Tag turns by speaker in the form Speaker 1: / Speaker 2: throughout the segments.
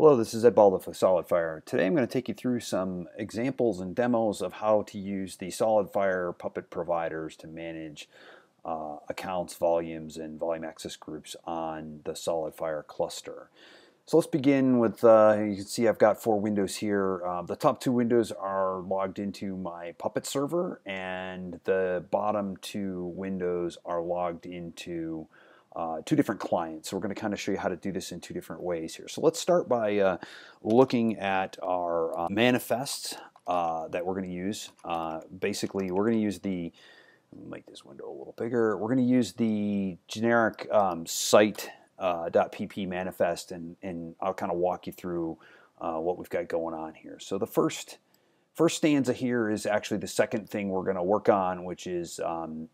Speaker 1: Hello, this is Ed Balduf for SolidFire. Today I'm going to take you through some examples and demos of how to use the SolidFire Puppet providers to manage uh, accounts, volumes, and volume access groups on the SolidFire cluster. So let's begin with, uh, you can see I've got four windows here. Uh, the top two windows are logged into my Puppet server and the bottom two windows are logged into uh, two different clients. So we're going to kind of show you how to do this in two different ways here. So let's start by uh, looking at our uh, manifest uh, that we're going to use. Uh, basically, we're going to use the, make this window a little bigger, we're going to use the generic um, site uh, .pp manifest and, and I'll kind of walk you through what we've got going on here. So the first first stanza here is actually the second thing we're going to work on, which is um,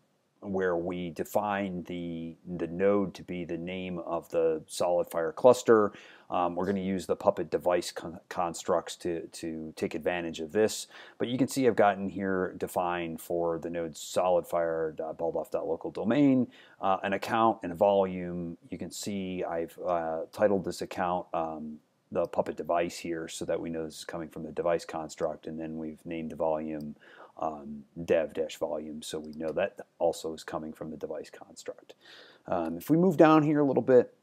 Speaker 1: where we define the, the node to be the name of the SolidFire cluster. Um, we're going to use the Puppet device con constructs to, to take advantage of this. But you can see I've gotten here defined for the node solidfire.balduf.local domain, uh, an account and a volume. You can see I've uh, titled this account um, the Puppet device here so that we know this is coming from the device construct and then we've named the volume um, dev-volume so we know that also is coming from the device construct. Um, if we move down here a little bit,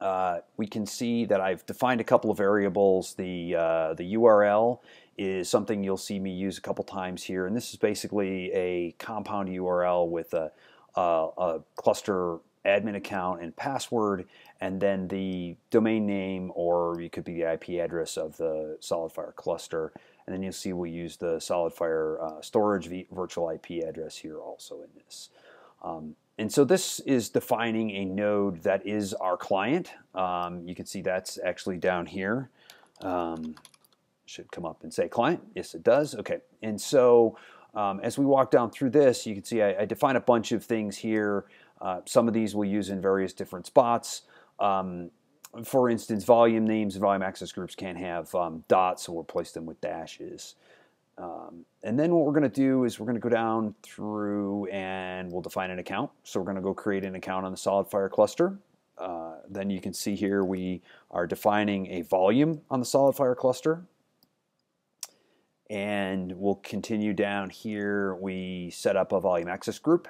Speaker 1: uh, we can see that I've defined a couple of variables. The, uh, the URL is something you'll see me use a couple times here, and this is basically a compound URL with a, a, a cluster admin account and password, and then the domain name, or it could be the IP address of the SolidFire cluster. And then you'll see we use the SolidFire uh, storage virtual IP address here also in this. Um, and so this is defining a node that is our client. Um, you can see that's actually down here. Um, should come up and say client. Yes, it does. Okay. And so um, as we walk down through this, you can see I, I define a bunch of things here. Uh, some of these we'll use in various different spots. Um, for instance, volume names and volume access groups can't have um, dots, so we'll replace them with dashes. Um, and then what we're going to do is we're going to go down through and we'll define an account. So we're going to go create an account on the SolidFire cluster. Uh, then you can see here we are defining a volume on the SolidFire cluster. And we'll continue down here. We set up a volume access group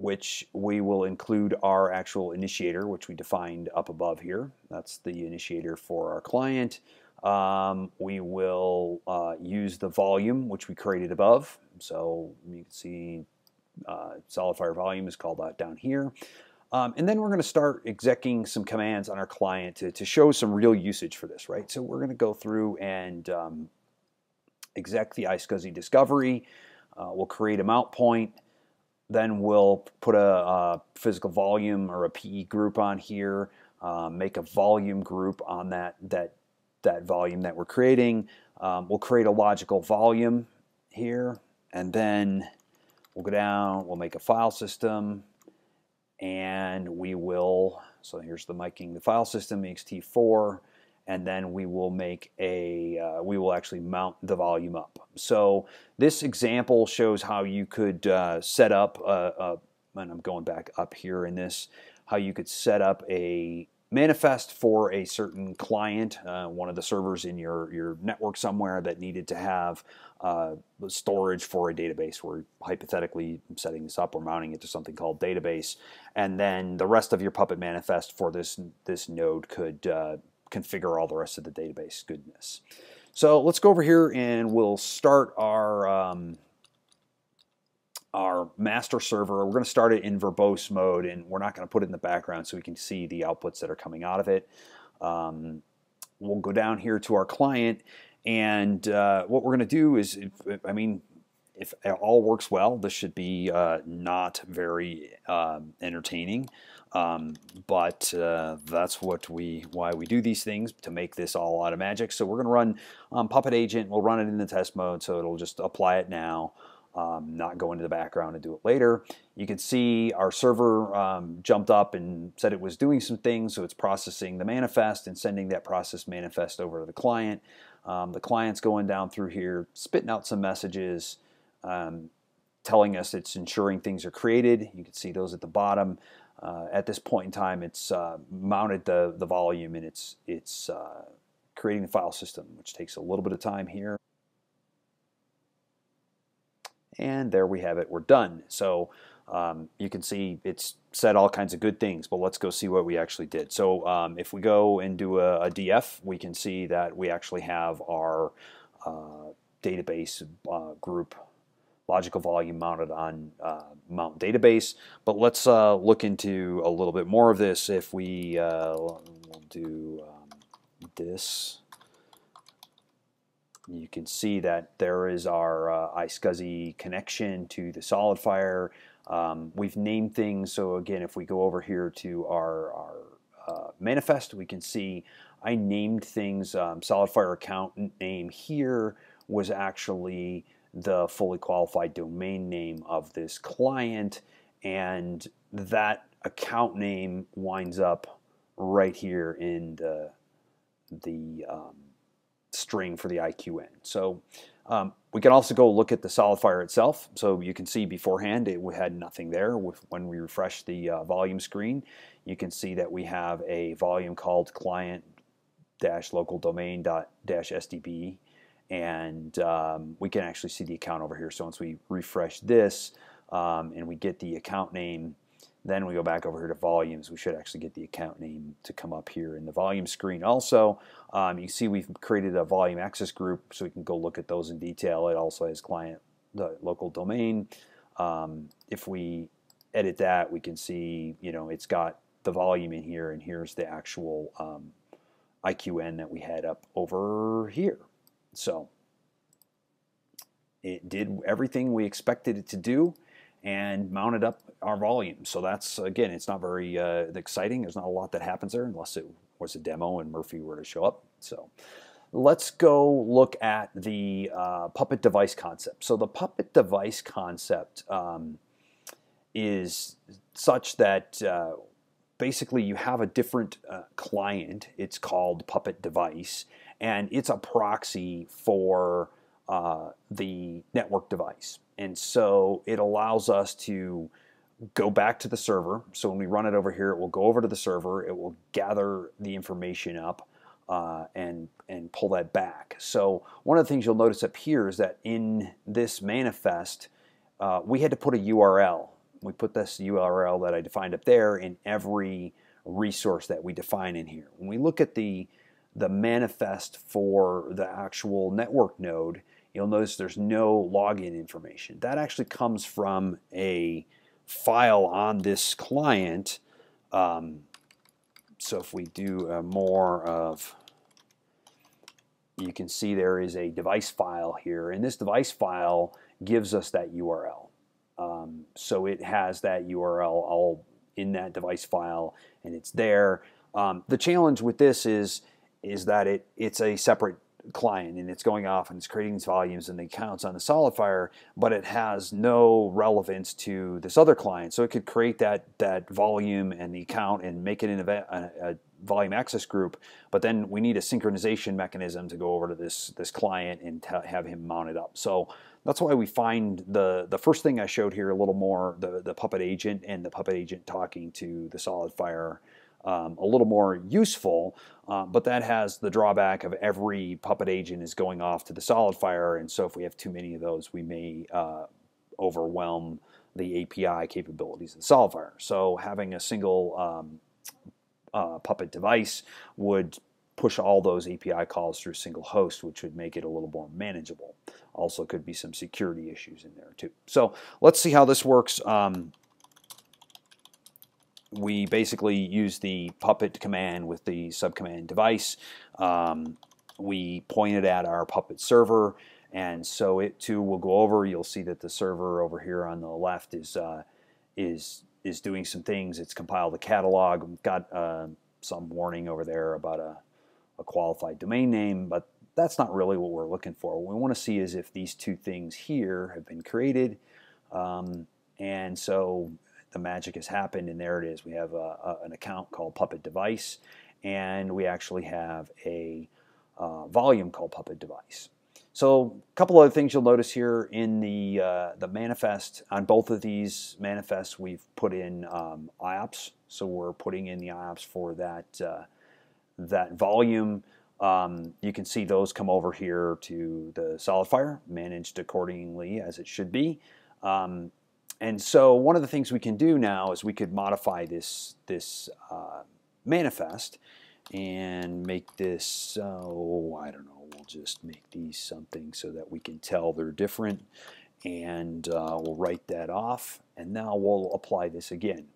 Speaker 1: which we will include our actual initiator, which we defined up above here. That's the initiator for our client. Um, we will uh, use the volume, which we created above. So you can see uh, SolidFire volume is called out down here. Um, and then we're going to start executing some commands on our client to, to show some real usage for this, right? So we're going to go through and um, exec the iSCSI discovery. Uh, we'll create a mount point. Then we'll put a, a physical volume or a PE group on here, uh, make a volume group on that, that, that volume that we're creating. Um, we'll create a logical volume here, and then we'll go down, we'll make a file system, and we will, so here's the miking the file system, ext4, and then we will make a, uh, we will actually mount the volume up. So this example shows how you could uh, set up, a, a, and I'm going back up here in this, how you could set up a manifest for a certain client, uh, one of the servers in your, your network somewhere that needed to have uh, storage for a database. We're hypothetically setting this up or mounting it to something called database. And then the rest of your Puppet manifest for this, this node could uh, configure all the rest of the database goodness. So let's go over here and we'll start our um, our master server. We're going to start it in verbose mode and we're not going to put it in the background so we can see the outputs that are coming out of it. Um, we'll go down here to our client and uh, what we're going to do is, I mean, if it all works well, this should be uh, not very uh, entertaining. Um, but uh, that's what we why we do these things to make this all out of magic. So we're going to run um, Puppet Agent. We'll run it in the test mode, so it'll just apply it now. Um, not go into the background and do it later. You can see our server um, jumped up and said it was doing some things, so it's processing the manifest and sending that process manifest over to the client. Um, the client's going down through here, spitting out some messages, um, telling us it's ensuring things are created. You can see those at the bottom. uh, at this point in time, it's uh, mounted the, the volume and it's, it's uh, creating the file system, which takes a little bit of time here. And there we have it, we're done. So um, you can see it's said all kinds of good things, but let's go see what we actually did. So um, if we go and do a, a, DF, we can see that we actually have our uh, database uh, group logical volume mounted on uh, Mount database. But let's uh, look into a little bit more of this if we uh, we'll do um, this. You can see that there is our uh, iSCSI connection to the SolidFire. Um, we've named things, so again, if we go over here to our, our uh, manifest, we can see I named things. Um, SolidFire account name here was actually the fully qualified domain name of this client, and that account name winds up right here in the, the um, string for the IQN. So um, we can also go look at the SolidFire itself. So you can see beforehand it had nothing there. When we refresh the uh, volume screen, you can see that we have a volume called client local domain SDB and um, we can actually see the account over here. So once we refresh this um, and we get the account name, then we go back over here to volumes. We should actually get the account name to come up here in the volume screen. Also, um, you see we've created a volume access group, so we can go look at those in detail. It also has client, the local domain. Um, if we edit that, we can see, you know, it's got the volume in here, and here's the actual um, IQN that we had up over here. So it did everything we expected it to do and mounted up our volume. So that's, again, it's not very uh, exciting. There's not a lot that happens there unless it was a demo and Murphy were to show up. So let's go look at the uh, Puppet device concept. So the Puppet device concept um, is such that uh, basically you have a different uh, client. It's called Puppet device, and it's a proxy for uh, the network device. And so it allows us to go back to the server. So when we run it over here, it will go over to the server. It will gather the information up uh, and and pull that back. So one of the things you'll notice up here is that in this manifest, uh, we had to put a URL. We put this URL that I defined up there in every resource that we define in here. When we look at the the manifest for the actual network node, you'll notice there's no login information. That actually comes from a file on this client. Um, so if we do uh, more of, you can see there is a device file here, and this device file gives us that URL. Um, so it has that URL all in that device file, and it's there. Um, the challenge with this is is that it it's a separate client and it's going off and it's creating these volumes and the accounts on the SolidFire, but it has no relevance to this other client. So it could create that that volume and the account and make it in a, a, a volume access group, but then we need a synchronization mechanism to go over to this this client and have him mount it up. So that's why we find the the first thing I showed here a little more the the puppet agent and the puppet agent talking to the SolidFire um, a little more useful, uh, but that has the drawback of every puppet agent is going off to the SolidFire, and so if we have too many of those, we may uh, overwhelm the API capabilities of the SolidFire. So having a single um, uh, puppet device would push all those API calls through a single host, which would make it a little more manageable. Also could be some security issues in there too. So let's see how this works. Um, we basically use the puppet command with the subcommand device. Um, we pointed at our puppet server and so it too will go over. You'll see that the server over here on the left is uh, is is doing some things. It's compiled a catalog. We've got uh, some warning over there about a, a qualified domain name, but that's not really what we're looking for. What we want to see is if these two things here have been created. Um, and so the magic has happened, and there it is. We have a, a, an account called Puppet Device, and we actually have a uh, volume called Puppet Device. So a couple other things you'll notice here in the uh, the manifest on both of these manifests we've put in um, IOPS. So we're putting in the IOPS for that uh, that volume. Um, you can see those come over here to the SolidFire, managed accordingly as it should be. Um, and so one of the things we can do now is we could modify this this uh, manifest and make this, oh, I don't know, we'll just make these something so that we can tell they're different. And uh, we'll write that off. And now we'll apply this again.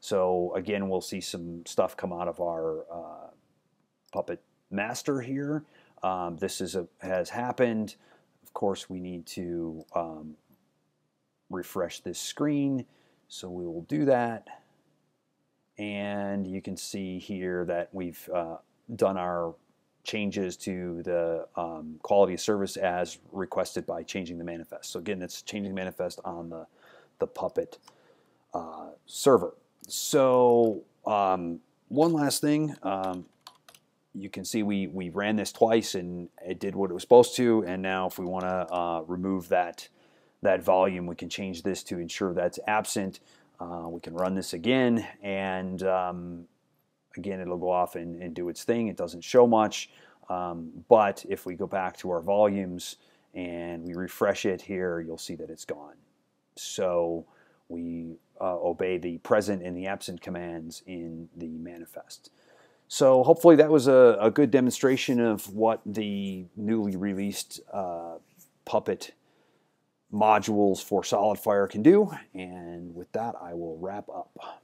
Speaker 1: So again, we'll see some stuff come out of our uh, Puppet master here. Um, this is a, has happened. Of course, we need to um, refresh this screen. So we will do that. And you can see here that we've uh, done our changes to the um, quality of service as requested by changing the manifest. So again, it's changing the manifest on the, the Puppet uh, server. So um, one last thing, um, you can see we, we ran this twice and it did what it was supposed to. And now if we want to uh, remove that, that volume, we can change this to ensure that's absent. Uh, we can run this again and um, again it'll go off and, and, do its thing. It doesn't show much. Um, but if we go back to our volumes and we refresh it here, you'll see that it's gone. So we uh, obey the present and the absent commands in the manifest. So hopefully that was a, a good demonstration of what the newly released uh, Puppet modules for SolidFire can do. And with that, I will wrap up.